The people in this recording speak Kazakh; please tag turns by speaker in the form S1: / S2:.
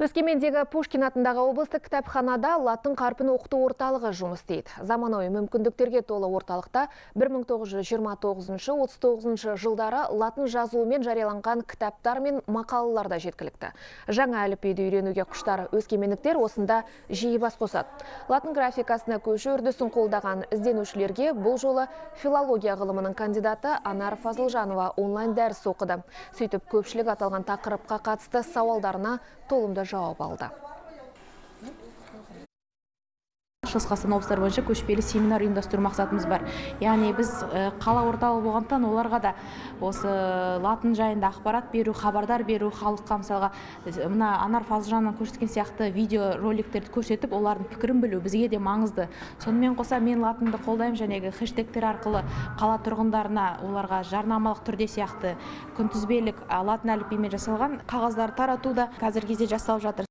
S1: Өскемендегі Пушкин атындағы облыстық кітапханада латын қарпін оқыту орталығы жұмыс істейді. Заманауи мүмкіндіктерге толы орталықта 1929-39 жылдары латын жазуымен жарияланған кітаптар мен мақалалар да жеткілікті. Жаңа әліпбиді үйренуге құштар өскемендіктер осында жиі бас қосады. Латын графикасына көшу үрдісін қолдаған ізденушілерге бұл жолы филология ғылымының кандидаты Анар Фазылжанова онлайн дәріс оқыды. Сөйтіп көпшілік аталған тақырыпқа қатысты сауалдарына толымды жауап алды
S2: шығыс қазақстан облыстары бойынша көшпелі семинар ұйымдастыру мақсатымыз бар. Яғни біз қала орталығы болғандықтан оларға да осы латын жайында ақпарат беру хабардар беру халыққа мысалға мына анар фазылжанова көрсеткен сияқты видео роликтерді көрсетіп олардың пікірін білу бізге де маңызды. Сонымен қоса мен латынды қолдаймын жәнегі хэштегтер арқылы қала тұрғындарына оларға жарнамалық түрде сияқты күнтізбелік латын әліпбиімен жасалған қағаздар тарату да қазіргі кезде жасалып жатыр.